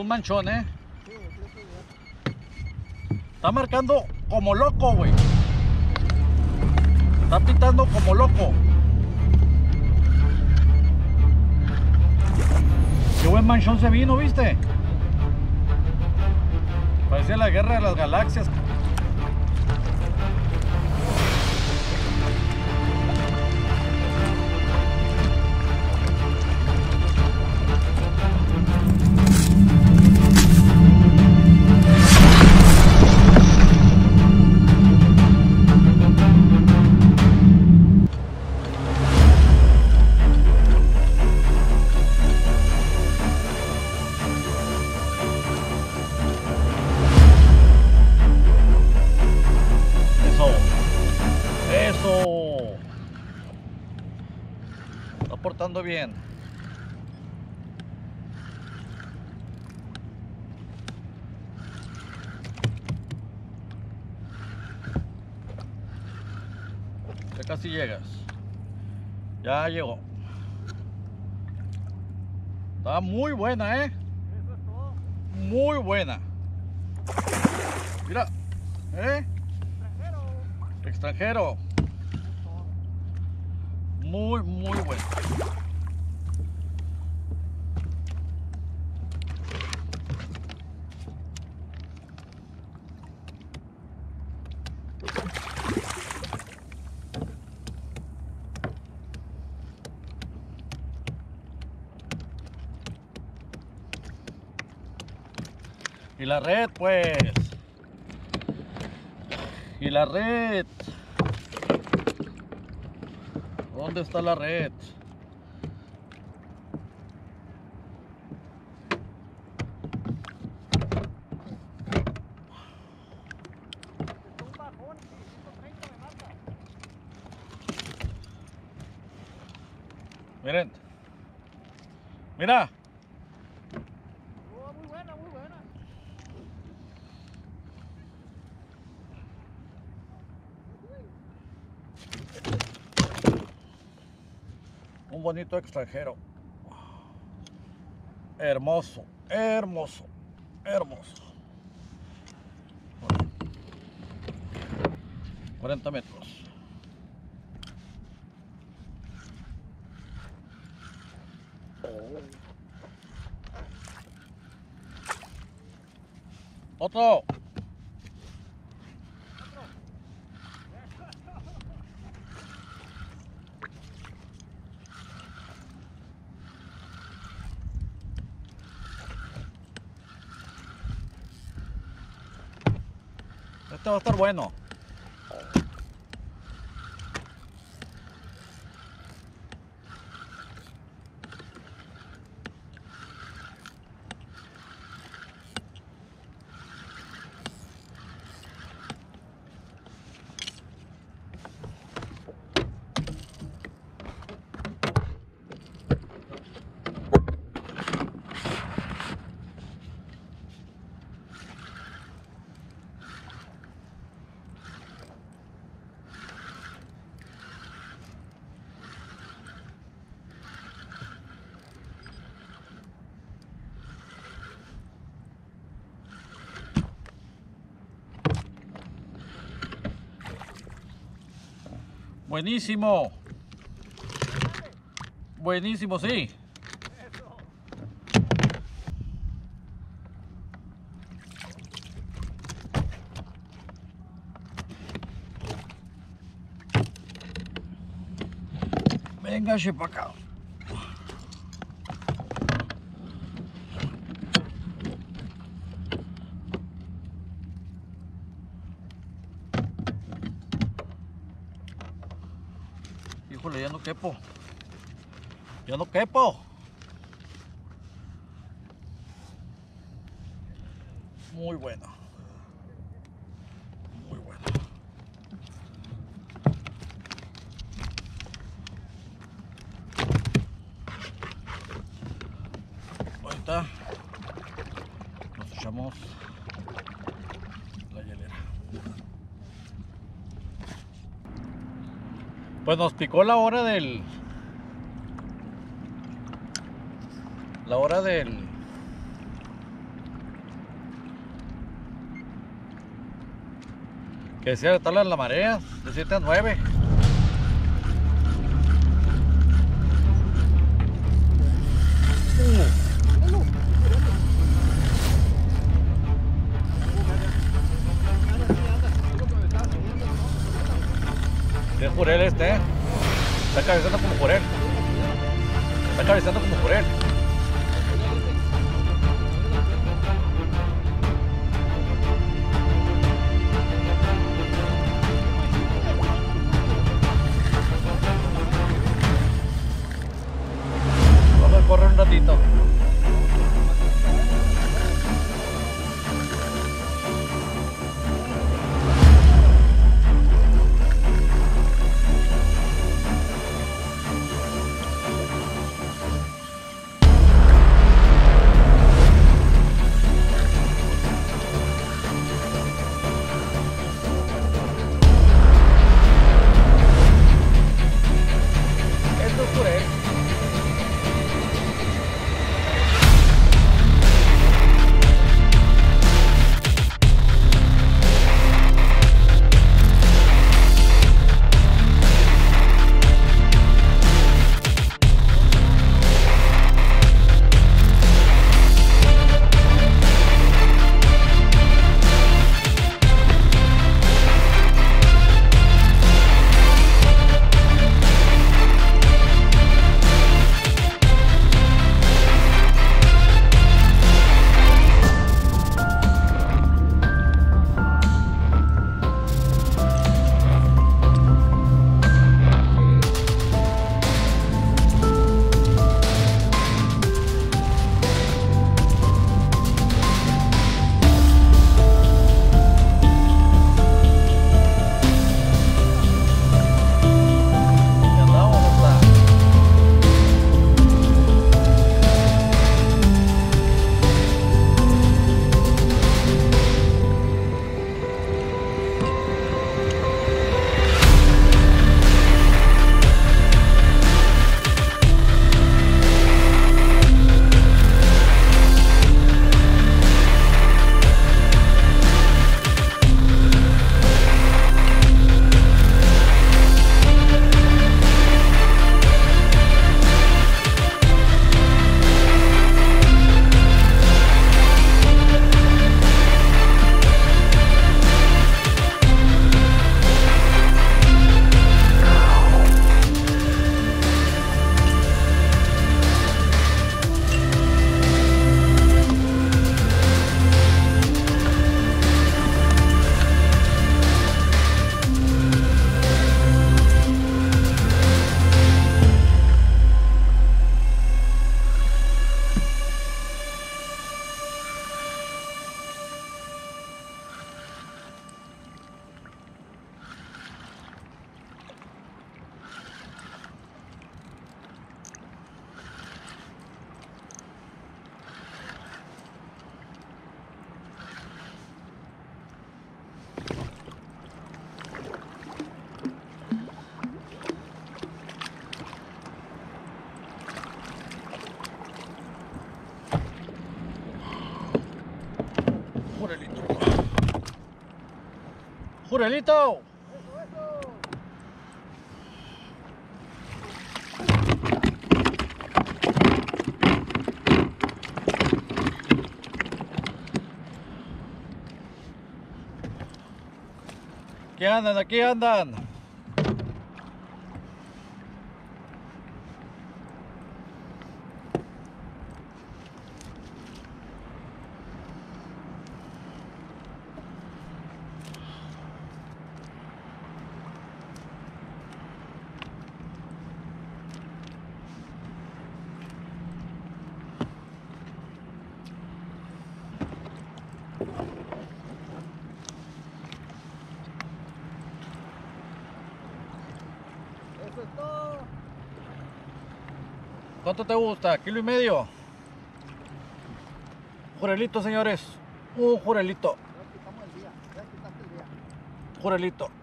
un manchón, ¿eh? Está marcando como loco, güey. Está pitando como loco. Qué buen manchón se vino, ¿viste? Parecía la guerra de las galaxias. Está portando bien. Ya casi llegas. Ya llegó. Está muy buena, ¿eh? Muy buena. Mira. ¿Eh? Extranjero. Muy, muy bueno. Y la red, pues. Y la red. ¿Dónde está la red? Miren. Mira. muy buena, muy buena. Un bonito extranjero. Hermoso, hermoso, hermoso. 40 metros. Otro. Este va a estar bueno. Buenísimo. Buenísimo, sí. Venga, para acá. Híjole, ya no quepo. Ya no quepo. Muy bueno. Pues nos picó la hora del... La hora del... Que decía de estar las mareas, de 7 a 9. Este, ¿eh? Está cabezando como por él. Está cabezando como por él. Vamos a correr un ratito. Jurelito. Aquí andan, aquí andan. Eso es todo. ¿Cuánto te gusta? ¿Kilo y medio? Jurelito, señores. Un jurelito. Ya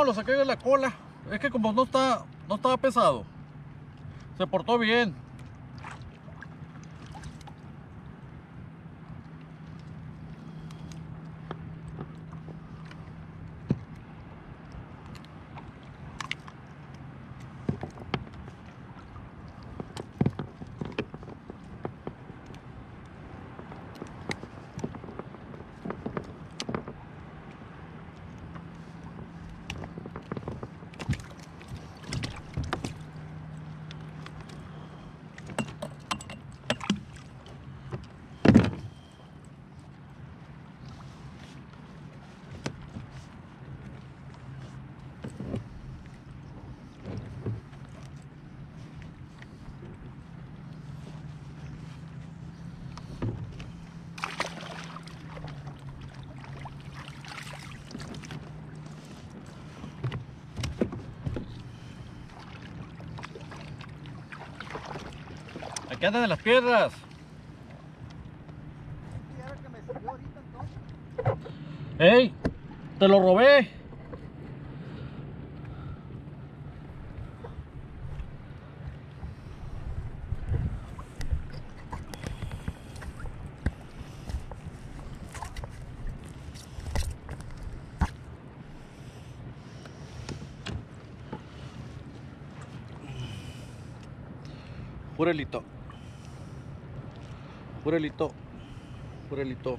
No, lo saqué de la cola. Es que como no está, no estaba pesado. Se portó bien. Aquí andan en las piedras. Que. ¡Ey! ¡Te lo robé! Jurelito. Jurelito. Jurelito.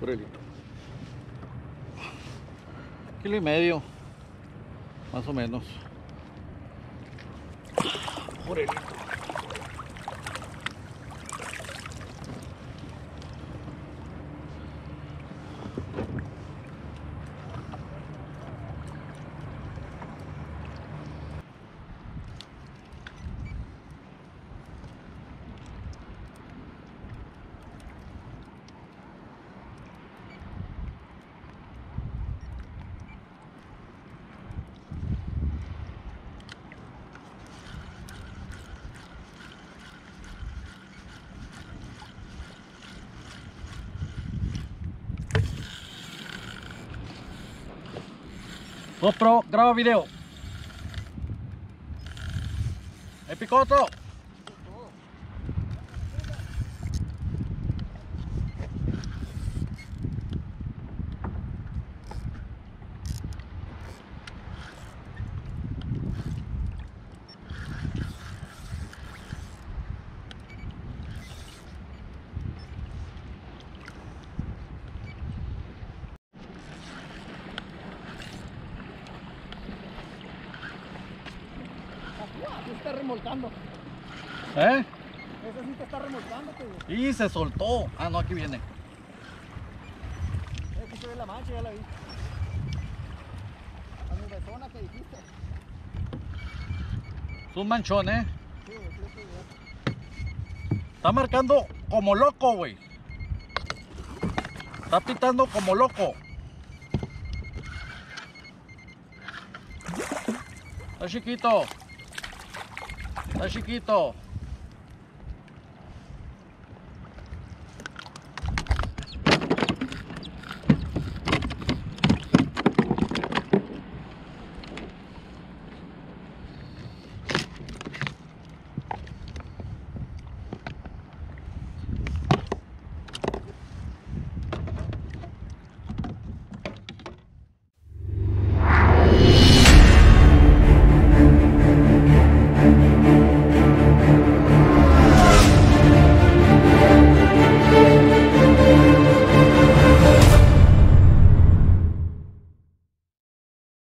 Jurelito. Kilo y medio. Más o menos. Jurelito. GoPro, grava video. È picotto! Remolcando. ¿Eh? Ese sí te está remolcando, te. Y se soltó. Ah, no, aquí viene. Eh, Aquí se ve la mancha, ya la vi. A mi besona que dijiste. Es un manchón, ¿eh? Sí, ya. Está marcando como loco, güey. Está pitando como loco. Está chiquito. Está chiquito.